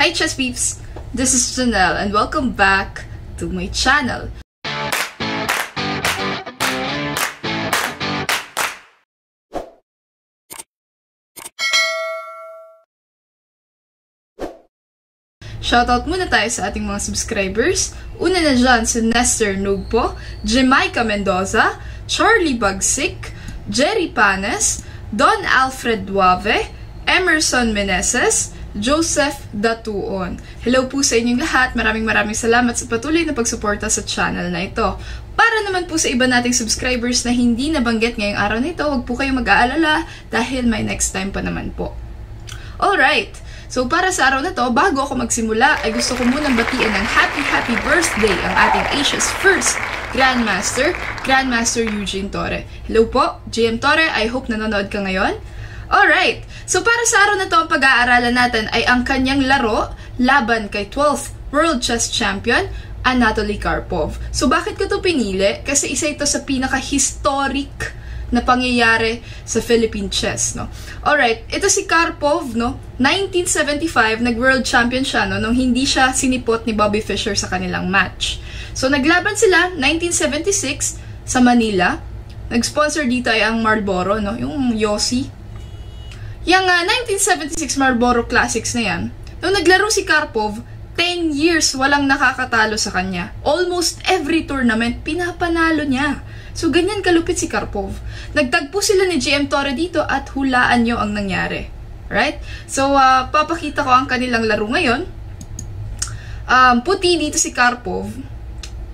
Hi Chess Peeps! This is Janelle and welcome back to my channel. Shoutout muna tayo sa ating mga subscribers. Una na dyan si Nestor Nugpo, Jamaica Mendoza, Charlie Bagsik, Jerry Panes, Don Alfred Duave, Emerson Meneses, Joseph Datuon. Hello po sa inyong lahat. Maraming maraming salamat sa patuloy na pagsuporta sa channel na ito. Para naman po sa iba nating subscribers na hindi nabanggit ngayong araw na ito, huwag po kayong mag-aalala dahil may next time pa naman po. Alright! So para sa araw na to, bago ako magsimula, ay gusto ko munang batiin ng happy happy birthday ang ating Asia's first Grandmaster, Grandmaster Eugene Torre. Hello po, GM Torre, I hope nanonood ka ngayon. Alright, so para sa araw na to, ang pag-aaralan natin ay ang kanyang laro laban kay 12th World Chess Champion, Anatoly Karpov. So bakit ko to pinili? Kasi isa ito sa pinaka-historic na pangyayari sa Philippine chess, no? Alright, ito si Karpov, no? 1975, nag-world champion siya, no? Nung hindi siya sinipot ni Bobby Fischer sa kanilang match. So, naglaban sila, 1976, sa Manila. Nag-sponsor dito ay ang Marlboro, no? Yung Yossi. Yung uh, 1976 Marlboro Classics na yan, nung naglaro si Karpov, 10 years walang nakakatalo sa kanya. Almost every tournament, pinapanalo niya. So, ganyan kalupit si Karpov. Nagtagpo sila ni GM Torre dito at hulaan nyo ang nangyari. Right? So, uh, papakita ko ang kanilang laro ngayon. Um, puti dito si Karpov.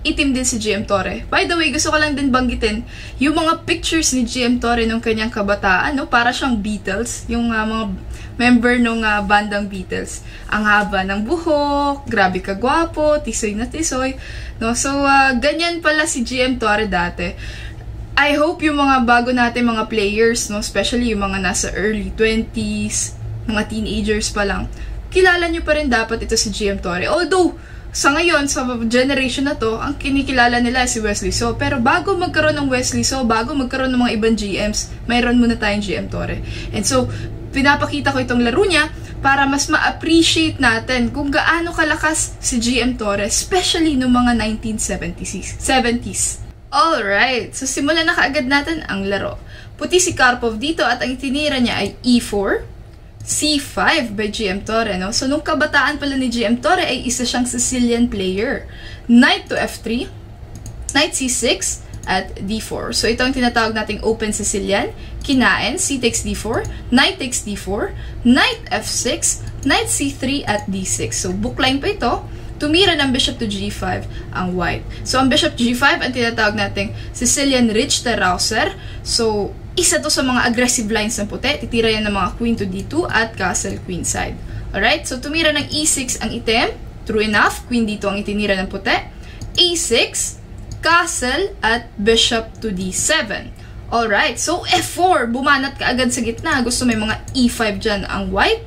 Itim din si GM Torre. By the way, gusto ko lang din banggitin yung mga pictures ni GM Torre nung kanyang kabataan, no? Para siyang Beatles. Yung uh, mga member nung uh, bandang Beatles. Ang haba ng buhok, grabe ka gwapo, tisoy na tisoy. No? So, uh, ganyan pala si GM Torre dati. I hope yung mga bago natin mga players, no, especially yung mga nasa early 20s, mga teenagers pa lang, kilala nyo pa rin dapat ito si GM Torre. Although, sa ngayon, sa generation na to, ang kinikilala nila si Wesley So. Pero bago magkaroon ng Wesley So, bago magkaroon ng mga ibang GMs, mayroon muna tayong GM Torre. And so, pinapakita ko itong laro niya para mas ma-appreciate natin kung gaano kalakas si GM Torre, especially noong mga 1970s. 70s. Alright, so simulan na kaagad natin ang laro. Puti si Karpov dito at ang itinira niya ay E4, C5 by GM Torre. No? So nung kabataan pala ni GM Torre ay isa siyang Sicilian player. Knight to F3, Knight C6, at D4. So ito ang tinatawag nating open Sicilian. Kinain, C takes D4, Knight takes D4, Knight F6, Knight C3 at D6. So bookline pa ito tumira ng bishop to g5 ang white. So, ang bishop to g5, ang tinatawag nating Sicilian Richter-Rauser. So, isa to sa mga aggressive lines ng puti. Titira yan ng mga queen to d2 at castle queenside. Alright? So, tumira ng e6 ang item. True enough, queen dito ang itinira ng puti. a6, castle, at bishop to d7. Alright, so f4, bumanat ka agad sa gitna. Gusto may mga e5 dyan ang white.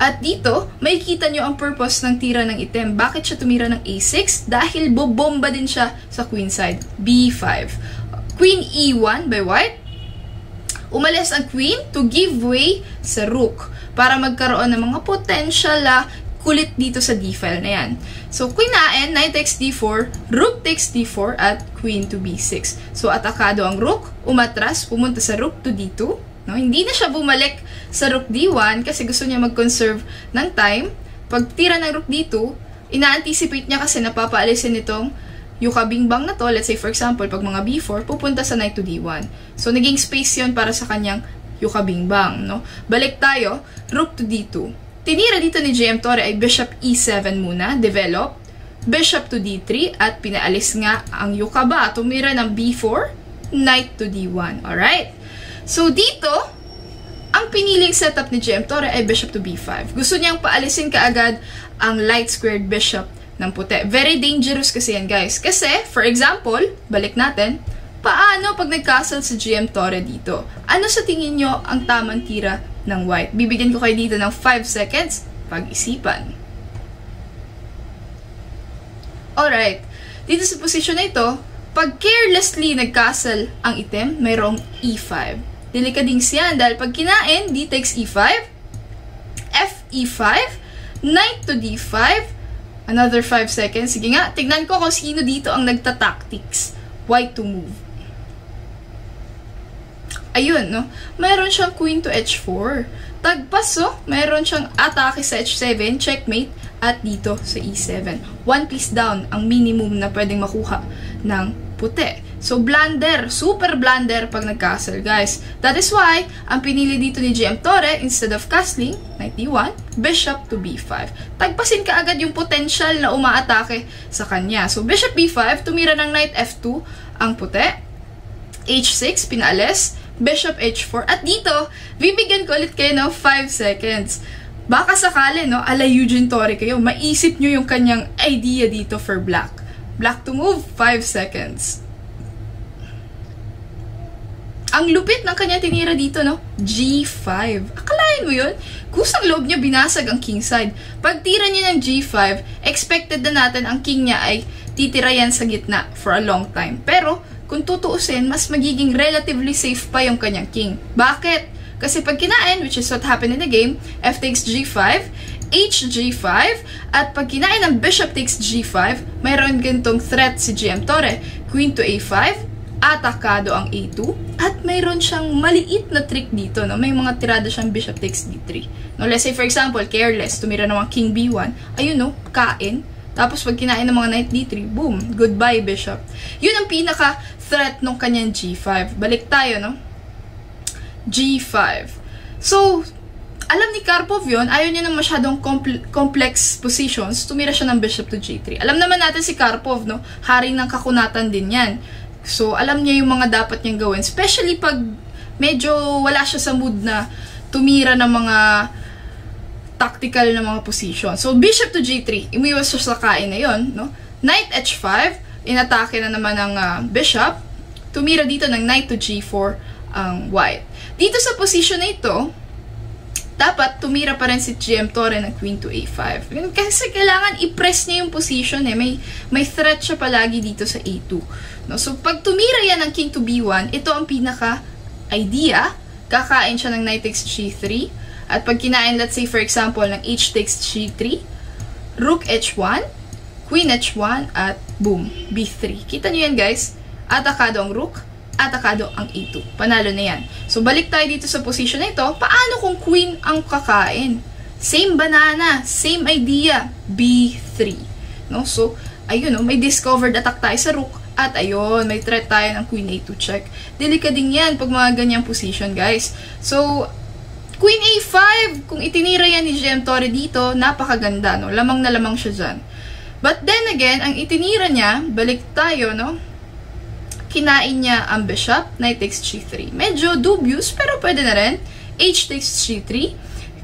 At dito, makikita nyo ang purpose ng tira ng item. Bakit siya tumira ng A6? Dahil bobomba din siya sa queen side. B5. Queen E1 by white. Umalis ang queen to give way sa rook para magkaroon ng mga potential uh, kulit dito sa d-file na yan. So, queen na n, knight takes d4, rook takes d4, at queen to b6. So, atakado ang rook, umatras, pumunta sa rook to d2, No? Hindi na siya bumalik sa rook d1 kasi gusto niya mag-conserve ng time. Pag tira ng rook d2, ina-anticipate niya kasi napapaalisin itong yuka bingbang na to. Let's say for example, pag mga b4, pupunta sa knight to d1. So, naging space yon para sa kanyang yuka bingbang. No? Balik tayo, rook to d2. Tinira dito ni JM Torre ay bishop e7 muna, develop. Bishop to d3 at pinaalis nga ang yuka ba. Tumira ng b4, knight to d1. Alright? So, dito, ang piniling setup ni GM Torre ay bishop to b5. Gusto niyang paalisin kaagad ang light squared bishop ng puti. Very dangerous kasi yan, guys. Kasi, for example, balik natin, paano pag nag-castle sa GM Torre dito? Ano sa tingin nyo ang tamang tira ng white? Bibigyan ko kayo dito ng 5 seconds pag-isipan. Alright, dito sa position na ito, pag carelessly nag-castle ang item, mayroong e5. Delikadings yan dahil pag kinain, d takes e5, f e5, knight to d5. Another 5 seconds. Sige nga, tignan ko kung sino dito ang nagta-tactics. White to move. Ayun, no? Meron siyang queen to h4. Tagpas, oh. Meron siyang atake sa h7, checkmate, at dito sa e7. One piece down ang minimum na pwedeng makuha ng puti. So, blunder. Super blunder pag nag-castle, guys. That is why, ang pinili dito ni GM Torre, instead of castling, knight d1, bishop to b5. Tagpasin ka agad yung potential na umaatake sa kanya. So, bishop b5, tumira ng knight f2, ang puti. h6, pinaalis. Bishop h4. At dito, bibigyan ko ulit kayo ng 5 seconds. Baka sakali, no, ala Eugene Torre kayo, maisip nyo yung kanyang idea dito for black. Black to move, 5 seconds. Ang lupit ng kanya tinira dito, no? G5. Akalain mo yun? Kusang loob niya binasag ang king side. Pag tira niya ng G5, expected na natin ang king niya ay titira yan sa gitna for a long time. Pero, kung tutuusin, mas magiging relatively safe pa yung kanyang king. Bakit? Kasi pag kinain, which is what happened in the game, f takes g5, h g5, at pag kinain ng bishop takes g5, mayroon ganitong threat si GM Torre. Queen to a5, atakado ang a2, at mayroon siyang maliit na trick dito, no? May mga tirada siyang bishop takes d3. No, let's say for example, careless, tumira naman king b1, ayun no, kain, tapos pag kinain ng mga knight d3, boom, goodbye bishop. Yun ang pinaka-threat nung kanyang g5. Balik tayo, no? G5. So, alam ni Karpov yun, ayaw niya ng masyadong compl- complex positions, tumira siya ng bishop to g3. Alam naman natin si Karpov, no? Hari ng kakunatan din yan. So, alam niya yung mga dapat niyang gawin. Especially pag medyo wala siya sa mood na tumira ng mga tactical na mga position. So, bishop to g3, imiwas siya sa kain na yun, no? Knight h5, inatake na naman ng uh, bishop. Tumira dito ng knight to g4 ang um, white. Dito sa position na ito, dapat tumira pa rin si GM Torre ng queen to a5. Kasi kailangan i-press niya yung position eh. May, may threat siya palagi dito sa a2. No? So, pag tumira yan ng king to b1, ito ang pinaka-idea. Kakain siya ng knight takes g3. At pag kinain, let's say for example, ng h takes g3, rook h1, queen h1, at boom, b3. Kita nyo yan guys? Atakado ang rook, atakado ang a2. Panalo na yan. So, balik tayo dito sa position na ito. Paano kung queen ang kakain? Same banana, same idea, b3. No? So, ayun, no? may discovered attack tayo sa rook. At ayun, may threat tayo ng queen a2 check. Delika din yan pag mga ganyang position, guys. So, queen a5, kung itinira yan ni GM Torre dito, napakaganda, no? Lamang na lamang siya dyan. But then again, ang itinira niya, balik tayo, no? Kinain niya ang bishop, knight takes g3. Medyo dubious, pero pwede na rin. h takes g3,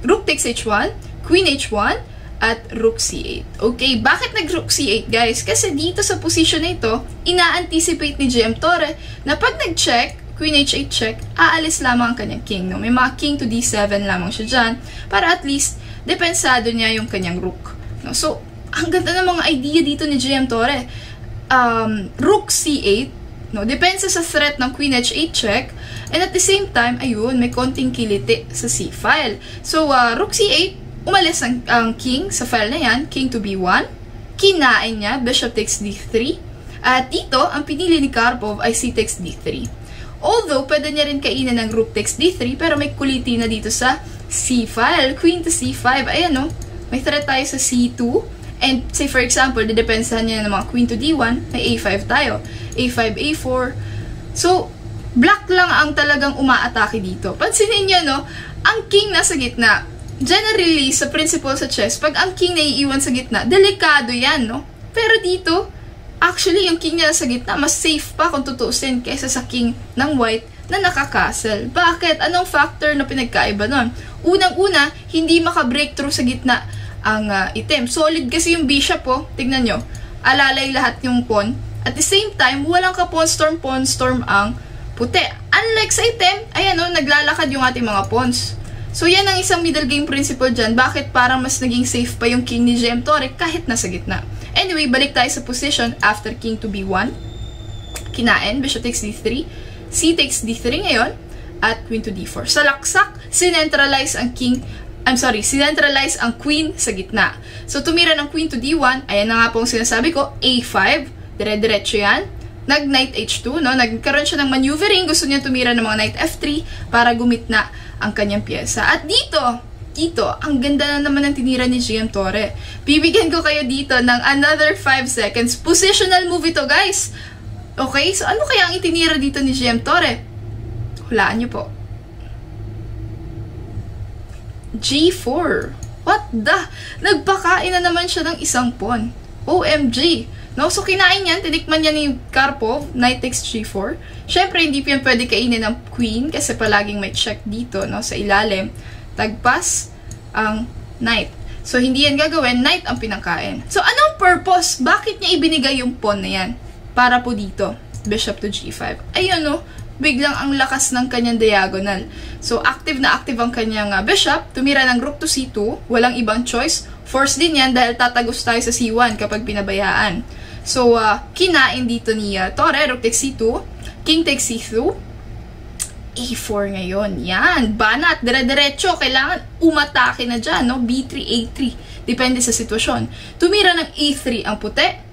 rook takes h1, queen h1, at rook c8. Okay, bakit nag-rook c8, guys? Kasi dito sa position na ito, ina-anticipate ni GM Torre na pag nag-check, queen h8 check, aalis lamang ang kanyang king. No? May mga king to d7 lamang siya dyan para at least depensado niya yung kanyang rook. No? So, ang ganda ng mga idea dito ni GM Torre. Um, rook c8, No? Depende sa threat ng queen h8 check. And at the same time, ayun, may konting kiliti sa c-file. So, uh, rook c8, umalis ang, ang king sa file na yan, king to b1. Kinain niya, bishop takes d3. At dito, ang pinili ni Karpov ay c takes d3. Although, pwede niya rin kainin ng rook takes d3, pero may kuliti na dito sa c-file. Queen to c5. Ayan, no? May threat tayo sa c2. And say for example, didepensahan niya ng mga queen to d1, may a5 tayo. a5, a4. So, black lang ang talagang umaatake dito. Pansinin niyo, no? Ang king nasa gitna. Generally, sa principle sa chess, pag ang king naiiwan sa gitna, delikado yan, no? Pero dito, actually, yung king niya nasa gitna, mas safe pa kung tutusin kaysa sa king ng white na nakakastle. Bakit? Anong factor na pinagkaiba nun? Unang-una, hindi maka-breakthrough sa gitna ang uh, itim. Solid kasi yung bishop, oh. Tignan nyo. Alalay lahat yung pawn. At the same time, walang ka pawn storm, pawn storm ang puti. Unlike sa itim, ayan oh, naglalakad yung ating mga pawns. So yan ang isang middle game principle dyan. Bakit parang mas naging safe pa yung king ni GM Torre kahit nasa gitna. Anyway, balik tayo sa position after king to b1. Kinain, bishop takes d3. C takes d3 ngayon. At queen to d4. Sa laksak, sinentralize ang king I'm sorry, sinentralize ang queen sa gitna. So, tumira ng queen to d1, ayan na nga po ang sinasabi ko, a5, dire-diretso yan. Nag-knight h2, no? Nagkaroon siya ng maneuvering, gusto niya tumira ng mga knight f3 para gumitna ang kanyang pyesa. At dito, dito, ang ganda na naman ng tinira ni GM Torre. Bibigyan ko kayo dito ng another 5 seconds. Positional move ito, guys. Okay, so ano kaya ang itinira dito ni GM Torre? Hulaan niyo po. G4. What the? Nagpakain na naman siya ng isang pawn. OMG. No? So, kinain yan. Tinikman niya ni Karpov. Knight takes G4. Siyempre, hindi pa yan pwede kainin ng queen kasi palaging may check dito no, sa ilalim. Tagpas ang knight. So, hindi yan gagawin. Knight ang pinakain. So, anong purpose? Bakit niya ibinigay yung pawn na yan? Para po dito. Bishop to G5. Ayun, no? Biglang ang lakas ng kanyang diagonal. So, active na active ang kanyang uh, bishop. Tumira ng rook to c2. Walang ibang choice. Force din yan dahil tatagos tayo sa c1 kapag pinabayaan. So, uh, kinain dito ni uh, Torre. Rook takes c2. King takes c2. a4 ngayon. Yan. Banat. Dire-diretso. Kailangan umatake na dyan. No? b3, a3. Depende sa sitwasyon. Tumira ng a3 ang puti.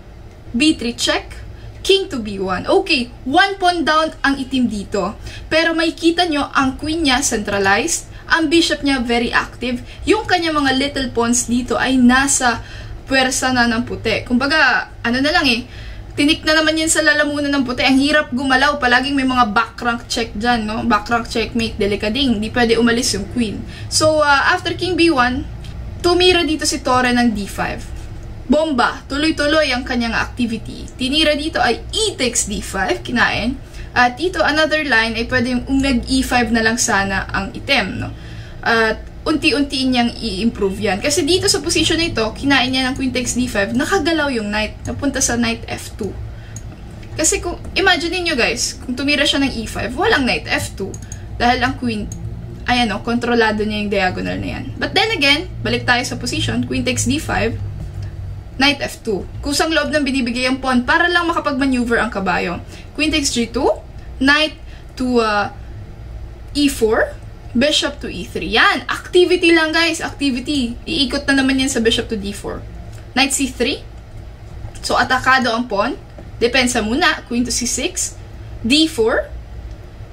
b3 check king to b1. Okay, one pawn down ang itim dito. Pero may kita nyo, ang queen niya centralized, ang bishop niya very active, yung kanya mga little pawns dito ay nasa pwersa na ng puti. Kumbaga, ano na lang eh, tinik na naman yan sa lalamunan ng puti. Ang hirap gumalaw. Palaging may mga back rank check dyan, no? Back rank checkmate, delikading. Hindi pwede umalis yung queen. So, uh, after king b1, tumira dito si Torre ng d5 bomba, tuloy-tuloy ang kanyang activity. Tinira dito ay e takes d5, kinain. At dito, another line ay pwedeng mag-e5 na lang sana ang item, no? At unti-unti niyang i-improve yan. Kasi dito sa position na ito, kinain niya ng queen takes d5, nakagalaw yung knight, napunta sa knight f2. Kasi kung, imagine niyo guys, kung tumira siya ng e5, walang knight f2. Dahil ang queen, ayan o, kontrolado niya yung diagonal na yan. But then again, balik tayo sa position, queen takes d5, Knight F2. Kusang loob ng binibigay ang pawn para lang makapag-maneuver ang kabayo. Queen takes G2. Knight to uh, E4. Bishop to E3. Yan! Activity lang guys. Activity. Iikot na naman yan sa bishop to D4. Knight C3. So, atakado ang pawn. Depensa muna. Queen to C6. D4.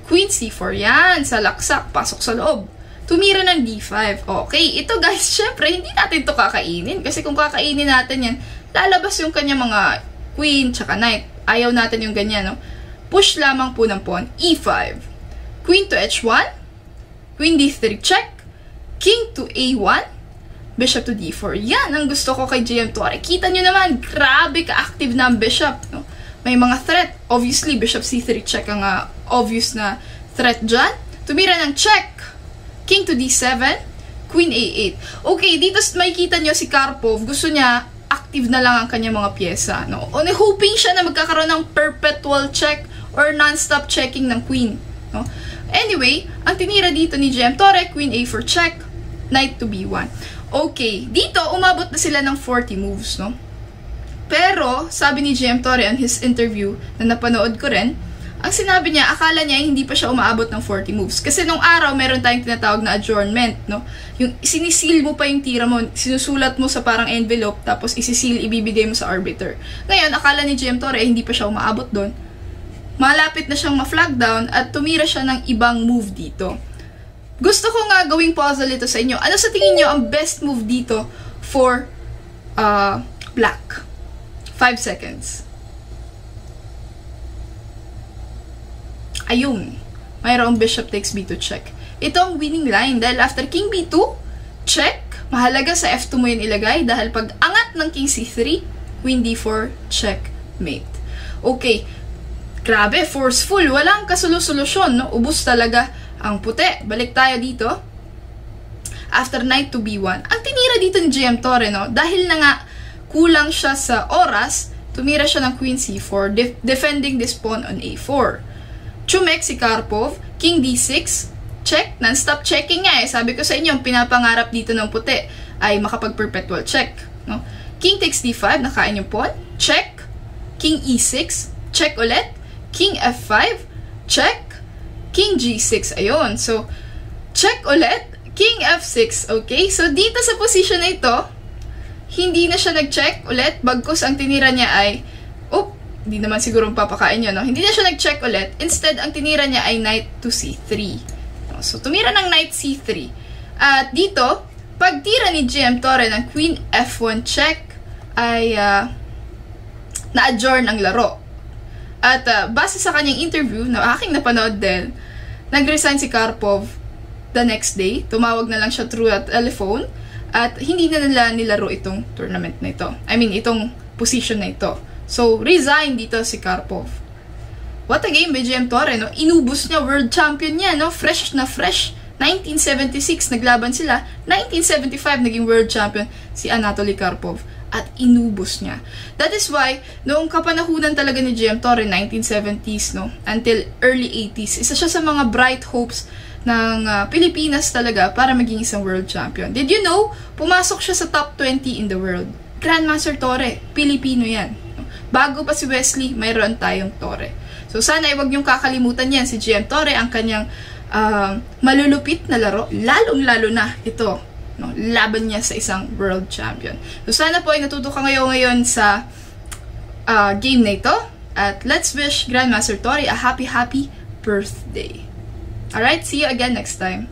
Queen C4. Yan. Sa laksak. Pasok sa loob tumira ng D5. Okay, ito guys, syempre, hindi natin to kakainin. Kasi kung kakainin natin yan, lalabas yung kanya mga queen tsaka knight. Ayaw natin yung ganyan, no? Push lamang po ng pawn. E5. Queen to H1. Queen D3 check. King to A1. Bishop to D4. Yan ang gusto ko kay GM Torre. Kita nyo naman, grabe ka-active na ang bishop. No? May mga threat. Obviously, bishop C3 check ang uh, obvious na threat dyan. Tumira ng check King to D7, Queen A8. Okay, dito makikita nyo si Karpov, gusto niya active na lang ang kanyang mga pyesa. No? O hoping siya na magkakaroon ng perpetual check or non-stop checking ng queen. No? Anyway, ang tinira dito ni GM Torre, Queen A4 check, Knight to B1. Okay, dito umabot na sila ng 40 moves, no? Pero, sabi ni GM Torre on his interview na napanood ko rin, ang sinabi niya, akala niya hindi pa siya umaabot ng 40 moves. Kasi nung araw, meron tayong tinatawag na adjournment, no? Yung sinisil mo pa yung tira mo, sinusulat mo sa parang envelope, tapos isisil, ibibigay mo sa arbiter. Ngayon, akala ni GM Torre, hindi pa siya umaabot doon. Malapit na siyang ma-flag down at tumira siya ng ibang move dito. Gusto ko nga gawing puzzle ito sa inyo. Ano sa tingin niyo ang best move dito for uh, black? 5 seconds. Ayun, mayroong bishop takes b2 check. Ito ang winning line dahil after king b2, check, mahalaga sa f2 mo yun ilagay dahil pag angat ng king c3, queen d4, check, mate. Okay, grabe, forceful, walang kasolusolusyon, no? ubus talaga ang puti. Balik tayo dito. After knight to b1, ang tinira dito ni GM Torre, no? dahil na nga kulang siya sa oras, tumira siya ng queen c4, def defending this pawn on a4. Chumek si Karpov, King D6, check, non-stop checking nga eh. Sabi ko sa inyo, ang pinapangarap dito ng puti ay makapag-perpetual check. No? King takes D5, nakain yung pawn, check. King E6, check ulit. King F5, check. King G6, ayun. So, check ulit. King F6, okay? So, dito sa position na ito, hindi na siya nag-check ulit, bagkus ang tinira niya ay, hindi naman siguro papakain niya, no? Hindi na siya nag-check ulit. Instead, ang tinira niya ay knight to c3. So, tumira ng knight c3. At dito, pagtira ni GM Torre ng queen f1 check, ay uh, na-adjourn ang laro. At uh, base sa kanyang interview na aking napanood din, nag-resign si Karpov the next day. Tumawag na lang siya through a telephone at hindi na nila nilaro itong tournament na ito. I mean, itong position na ito. So, resign dito si Karpov. What a game by GM Torre, no? Inubos niya, world champion niya, no? Fresh na fresh. 1976, naglaban sila. 1975, naging world champion si Anatoly Karpov. At inubos niya. That is why, noong kapanahunan talaga ni GM Torre, 1970s, no? Until early 80s, isa siya sa mga bright hopes ng uh, Pilipinas talaga para maging isang world champion. Did you know, pumasok siya sa top 20 in the world. Grandmaster Torre, Pilipino yan. Bago pa si Wesley, mayroon tayong Torre. So sana ay wag niyong kakalimutan yan si GM Torre, ang kanyang uh, malulupit na laro, lalong-lalo na ito, no, laban niya sa isang world champion. So sana po ay natuto ka ngayon ngayon sa uh, game na ito. At let's wish Grandmaster Tori a happy, happy birthday. Alright, see you again next time.